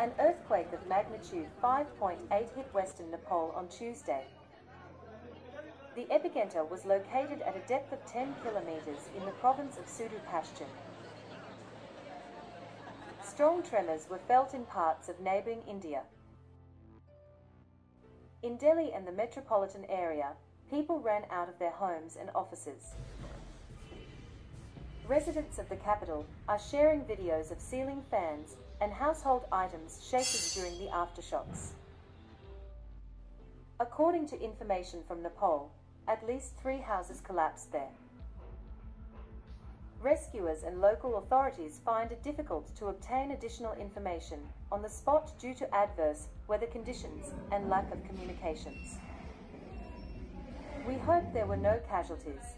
An earthquake of magnitude 5.8 hit western Nepal on Tuesday. The epicenter was located at a depth of 10 kilometers in the province of Pashchim. Strong tremors were felt in parts of neighboring India. In Delhi and the metropolitan area, people ran out of their homes and offices. Residents of the capital are sharing videos of ceiling fans and household items shaking during the aftershocks. According to information from Nepal, at least three houses collapsed there. Rescuers and local authorities find it difficult to obtain additional information on the spot due to adverse weather conditions and lack of communications. We hope there were no casualties.